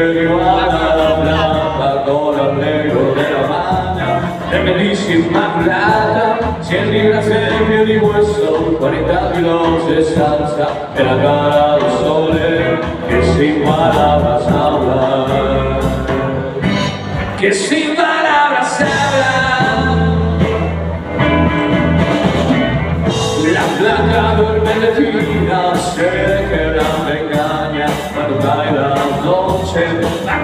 el iguana blanca con los negros de la mano de felices más plata 100 libras de piel y hueso 40 kilos de salsa de la cara de sol que sin palabras habla. Que sin palabras habla la plata duerme de fina se deja me engaña cuando cae la flor noche, la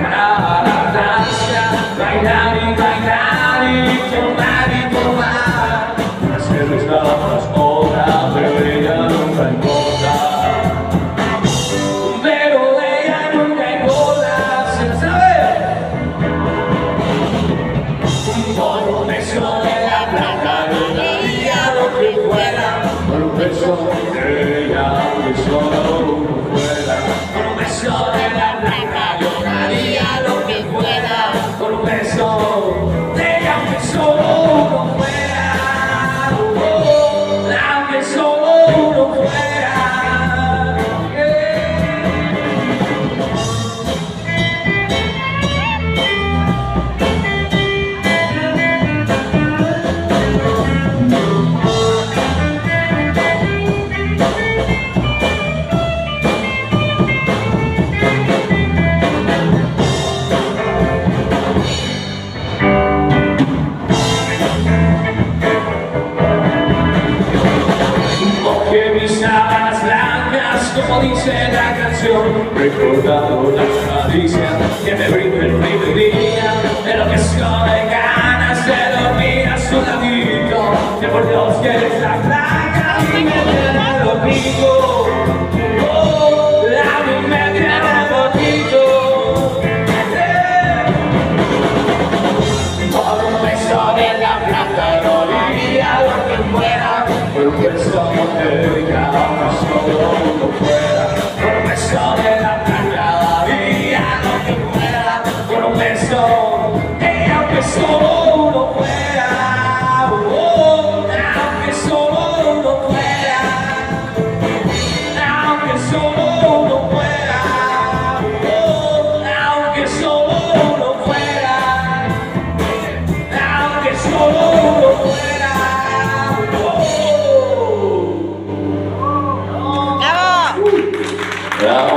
danza, bailar y bailar y tomar y tomar. Las gafas horas, pero ella nunca importa. Pero ella nunca importa, ¿se sabe? Por un beso de la blanca yo daría lo que fuera Por un beso de ella, que solo como dice la canción. Recordando las caricias que me brinda el primer día De lo que soy de ganas de dormir a su ladito Que por Dios que eres la placa y me tiene dormido Oh, Por un beso de la plata no diría lo que fuera Por un beso confesó que aunque solo uno fuera, oh, aunque solo uno fuera, aunque solo uno fuera, oh, aunque solo uno fuera,